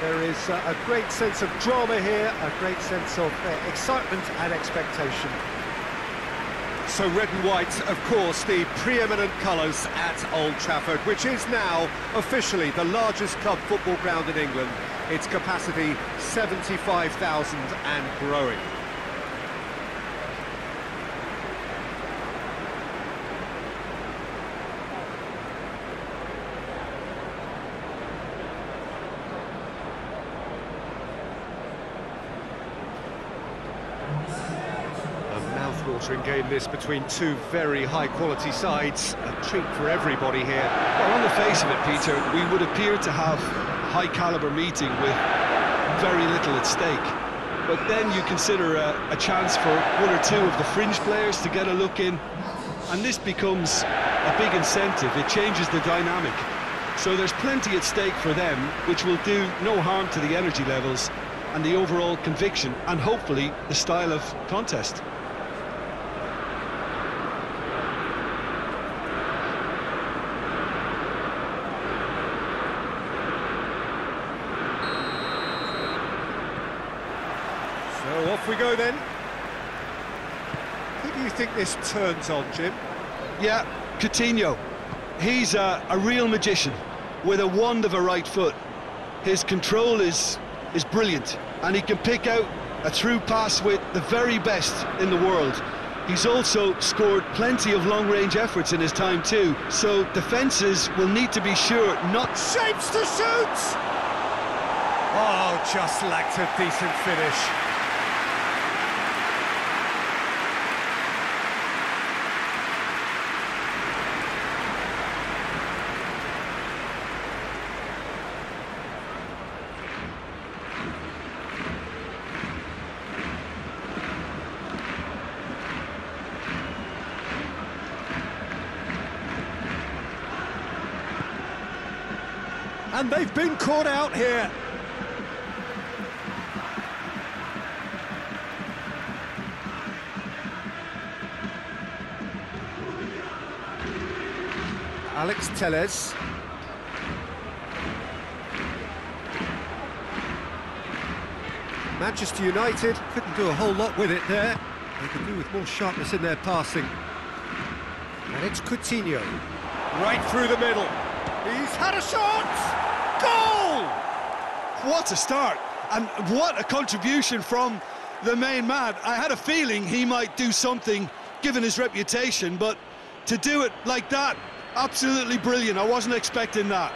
There is uh, a great sense of drama here, a great sense of uh, excitement and expectation. So red and white, of course, the preeminent colours at Old Trafford, which is now officially the largest club football ground in England. Its capacity 75,000 and growing. Mouth-watering game this between two very high-quality sides. A treat for everybody here. Well, on the face of it, Peter, we would appear to have a high-caliber meeting with very little at stake. But then you consider a, a chance for one or two of the fringe players to get a look in, and this becomes a big incentive. It changes the dynamic. So there's plenty at stake for them, which will do no harm to the energy levels and the overall conviction, and hopefully the style of contest. So off we go then. Who do you think this turns on, Jim? Yeah, Coutinho. He's a, a real magician with a wand of a right foot. His control is is brilliant, and he can pick out a through pass with the very best in the world. He's also scored plenty of long-range efforts in his time too, so defences will need to be sure not... Shapes to shoot! Oh, just lacked a decent finish. And they've been caught out here. Alex Telles. Manchester United couldn't do a whole lot with it there. They could do with more sharpness in their passing. And it's Coutinho. Right through the middle. He's had a shot! Goal! What a start! And what a contribution from the main man. I had a feeling he might do something, given his reputation, but to do it like that, absolutely brilliant. I wasn't expecting that.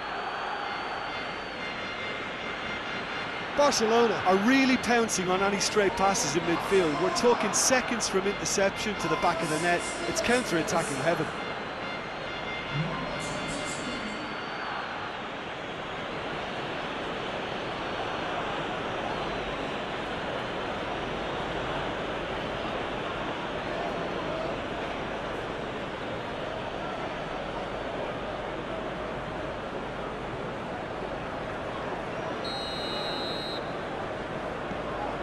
Barcelona are really pouncing on any straight passes in midfield. We're talking seconds from interception to the back of the net. It's counter-attacking heaven.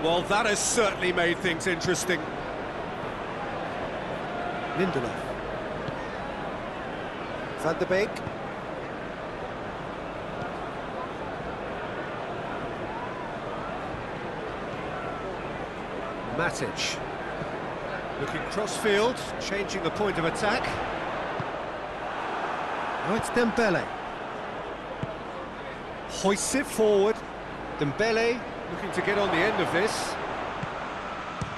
Well, that has certainly made things interesting. Lindelof. Van der Beek. Matic. Looking cross-field, changing the point of attack. Now it's Dembele. Hoists it forward. Dembele looking to get on the end of this.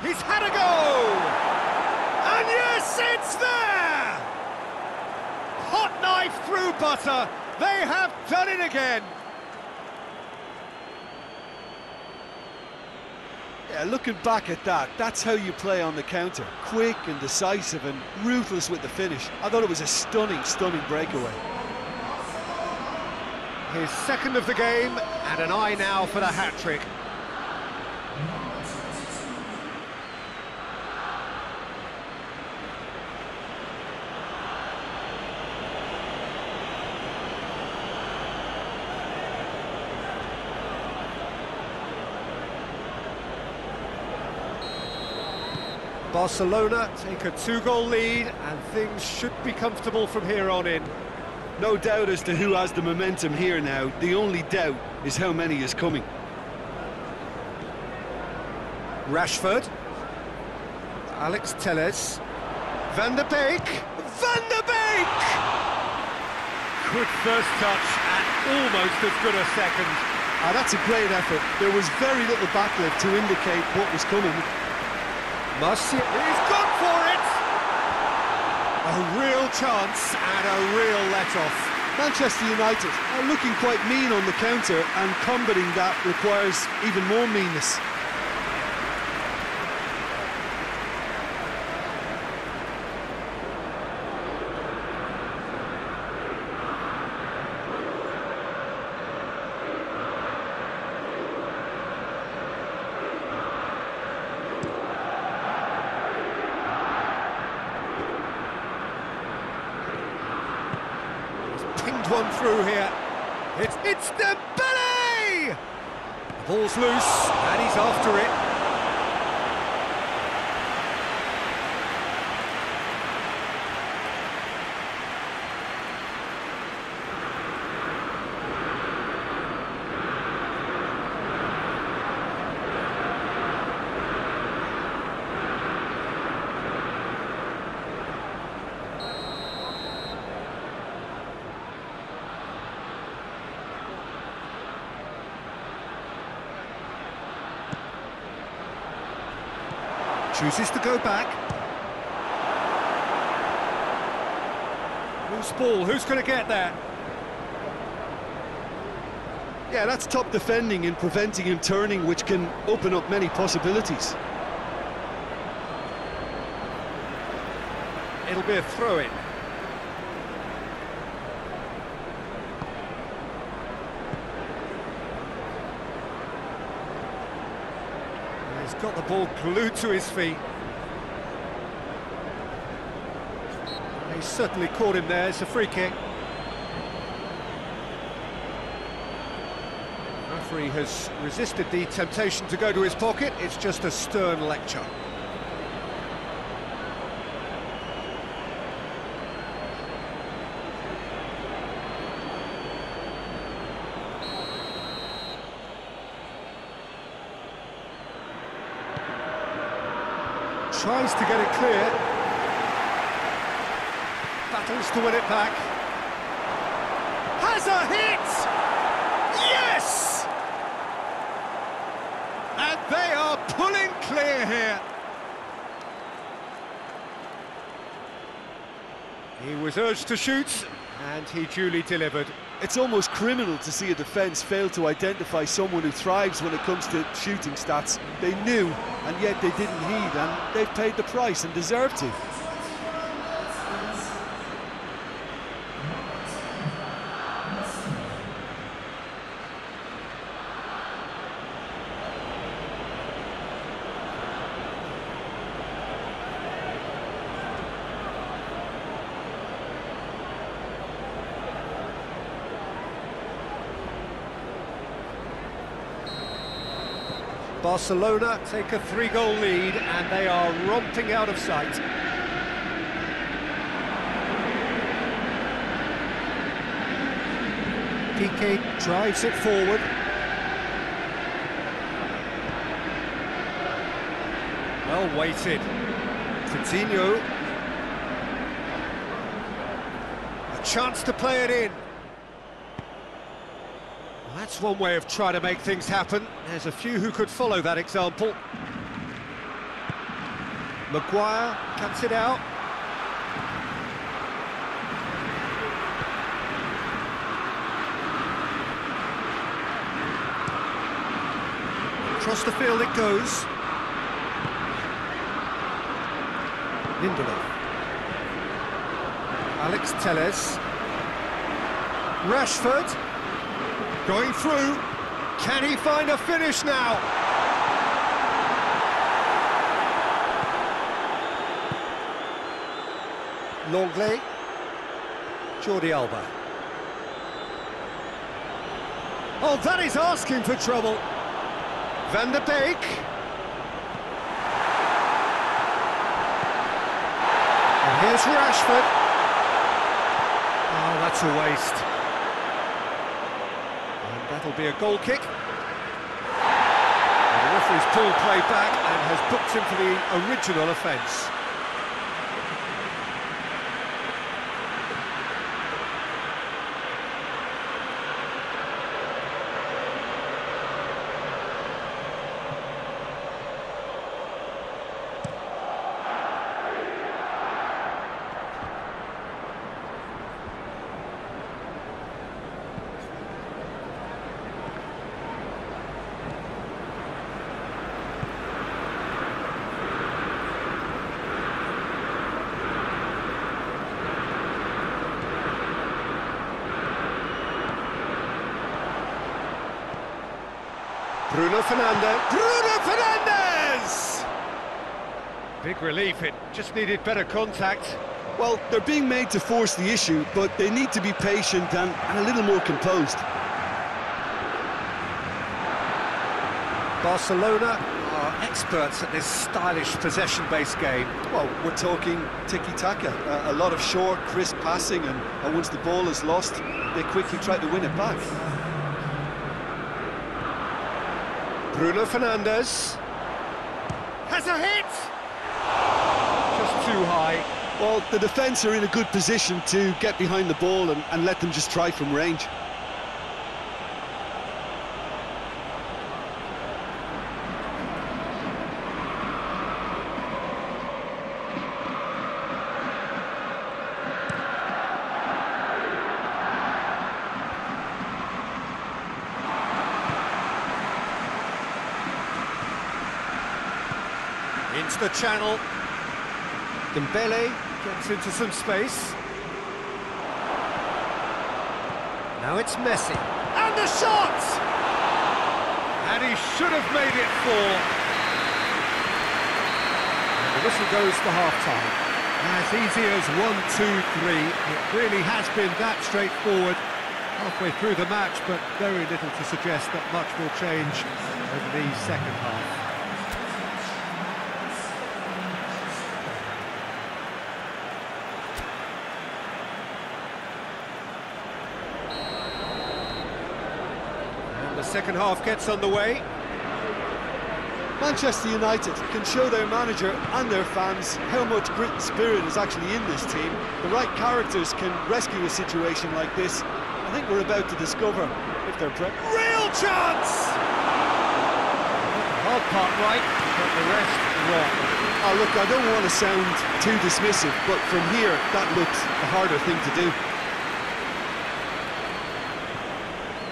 He's had a go! And yes, it's there! Hot knife through butter. They have done it again. Yeah, looking back at that, that's how you play on the counter. Quick and decisive and ruthless with the finish. I thought it was a stunning, stunning breakaway. His second of the game, and an eye now for the hat-trick. Barcelona take a two-goal lead and things should be comfortable from here on in. No doubt as to who has the momentum here now. The only doubt is how many is coming. Rashford. Alex Telles. Van der Beek. Van der Beek! Good first touch and almost as good a second. Ah, that's a great effort. There was very little backlift to indicate what was coming. Martial, he's gone for it! A real chance and a real let-off. Manchester United are looking quite mean on the counter and combating that requires even more meanness. pinged one through here. It's it's Dembele! The ball's loose and he's after it. Chooses to go back. Who's ball? Who's going to get there? Yeah, that's top defending and preventing him turning, which can open up many possibilities. It'll be a throw-in. He's got the ball glued to his feet. He certainly caught him there, it's a free kick. Referee has resisted the temptation to go to his pocket, it's just a stern lecture. Tries to get it clear. Battles to win it back. Has a hit! Yes! And they are pulling clear here. He was urged to shoot, and he duly delivered. It's almost criminal to see a defence fail to identify someone who thrives when it comes to shooting stats. They knew, and yet they didn't heed, and they've paid the price and deserve to. Barcelona take a three-goal lead and they are romping out of sight. Piqué drives it forward. Well weighted. Coutinho. A chance to play it in. One way of trying to make things happen. There's a few who could follow that example. Maguire cuts it out. Across the field it goes. Lindelof. Alex Telles. Rashford. Going through. Can he find a finish now? Lenglet. Jordi Alba. Oh, that is asking for trouble. Van der Beek. And here's Rashford. Oh, that's a waste. That'll be a goal kick. And the referee's pulled play back and has booked him for the original offence. Bruno Fernandes. Bruno Fernandes! Big relief, it just needed better contact. Well, they're being made to force the issue, but they need to be patient and, and a little more composed. Barcelona are experts at this stylish possession-based game. Well, we're talking tiki-taka, a, a, lot of short, crisp passing, and, and once the ball is lost, they quickly try to win it back. Bruno Fernandes has a hit! Just too high. Well, the defence are in a good position to get behind the ball and, and let them just try from range. Channel. Dembele gets into some space. Now it's Messi. And the shot! And he should have made it four. And the whistle goes for half-time. As easy as one, two, three. It really has been that straightforward halfway through the match, but very little to suggest that much will change over the second half. Second half gets underway. Manchester United can show their manager and their fans how much grit and spirit is actually in this team. The right characters can rescue a situation like this. I think we're about to discover if they're pre- Real chance! Hard part right, but the rest wrong. Oh, look, I don't want to sound too dismissive, but from here, that looks the harder thing to do.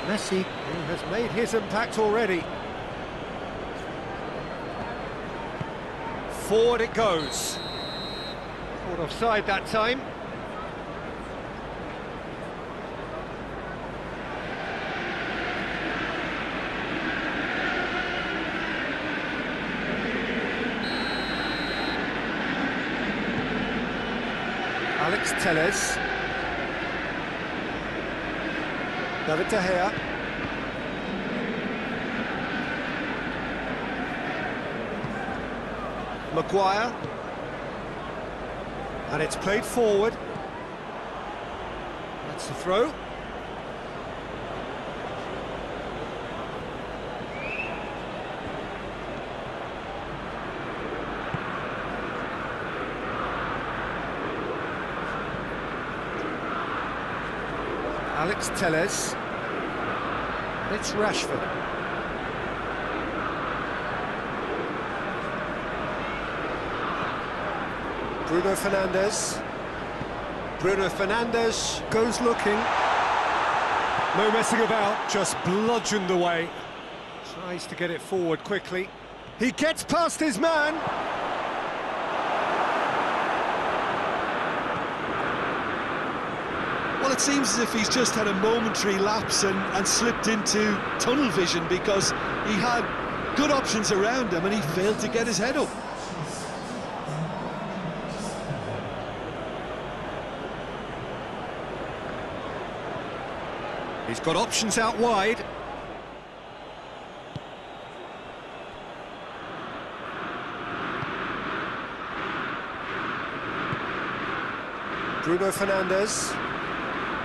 Messi, who has made his impact already. Forward it goes. Caught offside that time. Alex Telles. David De Gea. Maguire. And it's played forward. That's the throw. Alex Telles. It's Rashford. Bruno Fernandes. Bruno Fernandes goes looking. No messing about, just bludgeoned away. Tries to get it forward quickly. He gets past his man. It seems as if he's just had a momentary lapse and, and slipped into tunnel vision because he had good options around him and he failed to get his head up. He's got options out wide. Bruno Fernandes.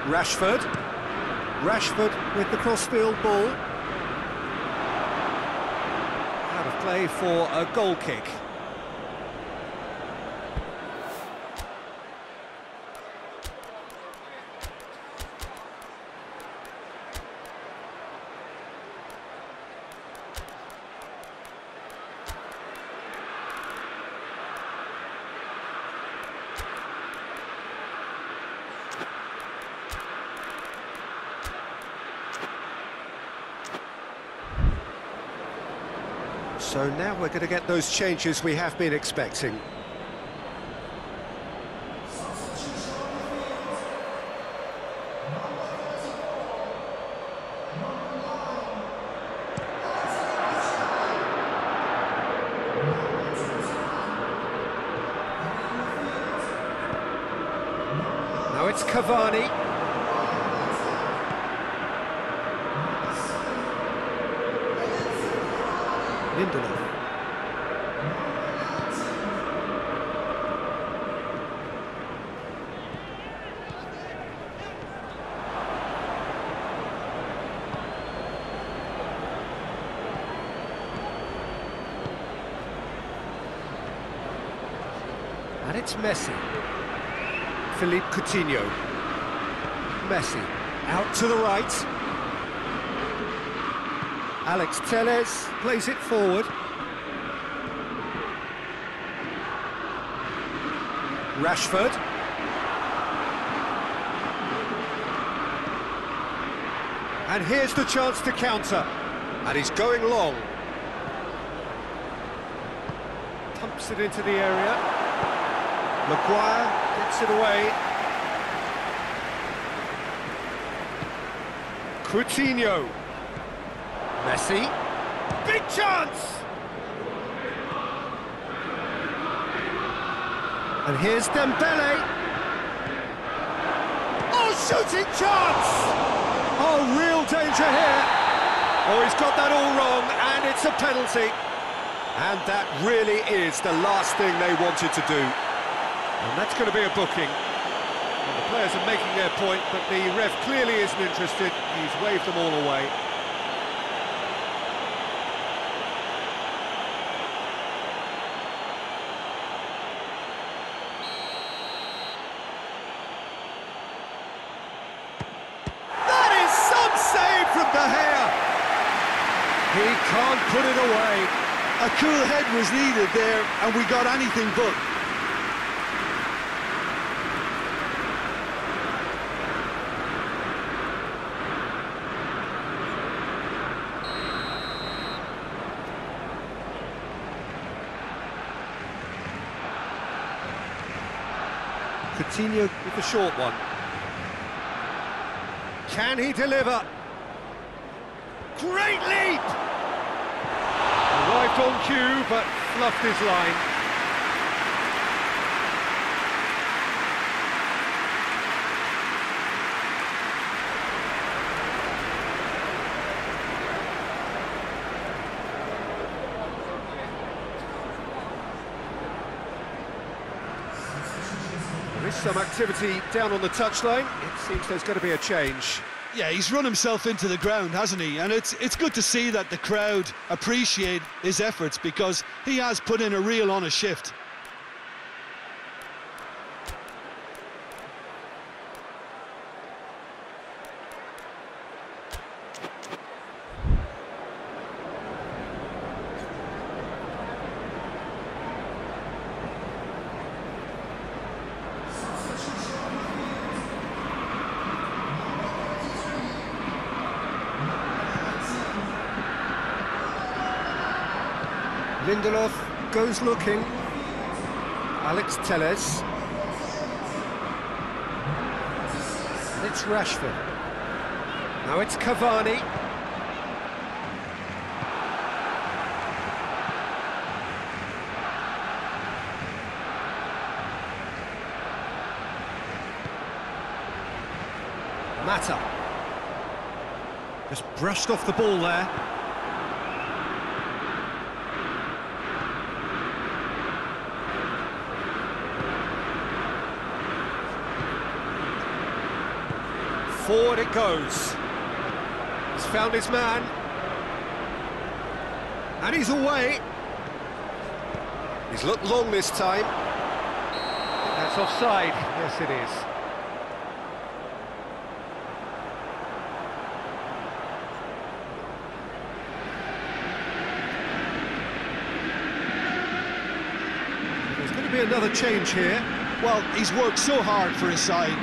Rashford. Rashford with the crossfield ball. Out of play for a goal kick. So now we're going to get those changes we have been expecting. Now it's Cavani. Lindelof. And it's Messi. Philippe Coutinho. Messi. Out to the right. Alex Telles plays it forward. Rashford. And here's the chance to counter. And he's going long. Pumps it into the area. Maguire gets it away. Coutinho. Messi. Big chance! And here's Dembele. Oh, shooting chance! Oh, real danger here. Oh, he's got that all wrong, and it's a penalty. And that really is the last thing they wanted to do. And that's going to be a booking. And the players are making their point, but the ref clearly isn't interested. He's waved them all away. That is some save from De Gea. He can't put it away. A cool head was needed there, and we got anything but. Coutinho with the short one. Can he deliver? Great leap! Arrived on cue, but fluffed his line. Some activity down on the touchline. It seems there's going to be a change. Yeah, he's run himself into the ground, hasn't he? And it's it's good to see that the crowd appreciate his efforts because he has put in a real honest shift. Lindelof goes looking. Alex Telles. It's Rashford. Now it's Cavani. Mata. Just brushed off the ball there. Forward it goes. He's found his man. And he's away. He's looked long this time. That's offside. Yes, it is. There's going to be another change here. Well, he's worked so hard for his side,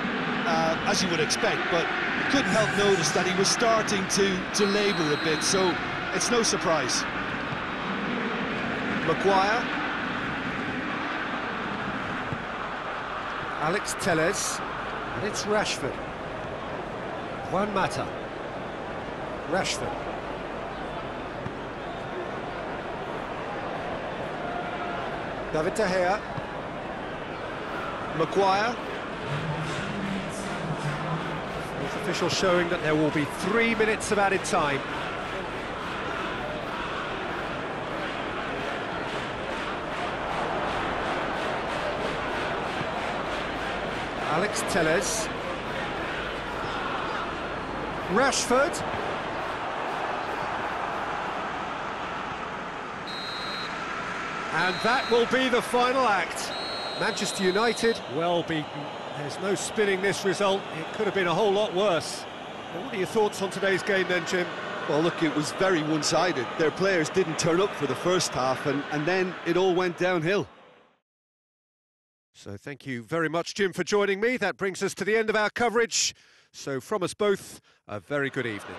uh, as you would expect, but you couldn't help notice that he was starting to, to labour a bit, so it's no surprise. Maguire. Alex Telles. And it's Rashford. Juan Mata. Rashford. David De Gea. Maguire. Official showing that there will be three minutes of added time. Alex Telles. Rashford. And that will be the final act. Manchester United, well beaten. There's no spinning this result. It could have been a whole lot worse. Well, what are your thoughts on today's game then, Jim? Well, look, it was very one-sided. Their players didn't turn up for the first half, and, and then it all went downhill. So thank you very much, Jim, for joining me. That brings us to the end of our coverage. So from us both, a very good evening.